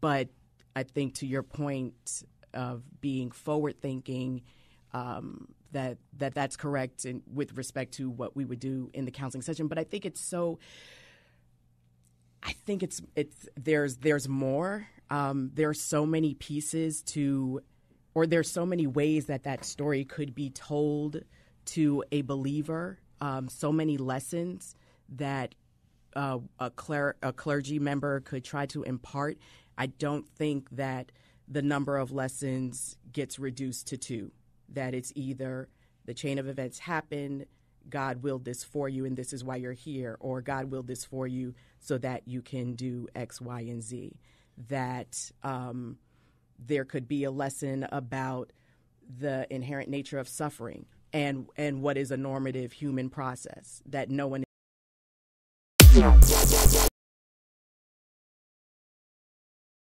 but I think to your point of being forward thinking, um, that that that's correct in, with respect to what we would do in the counseling session. But I think it's so. I think it's it's there's there's more. Um, there are so many pieces to, or there's so many ways that that story could be told to a believer. Um, so many lessons that uh, a, cler- a clergy member could try to impart. I don't think that the number of lessons gets reduced to two. That it's either the chain of events happened, God willed this for you, and this is why you're here, or God willed this for you so that you can do X, Y, and Z. That um, there could be a lesson about the inherent nature of suffering and and what is a normative human process that no one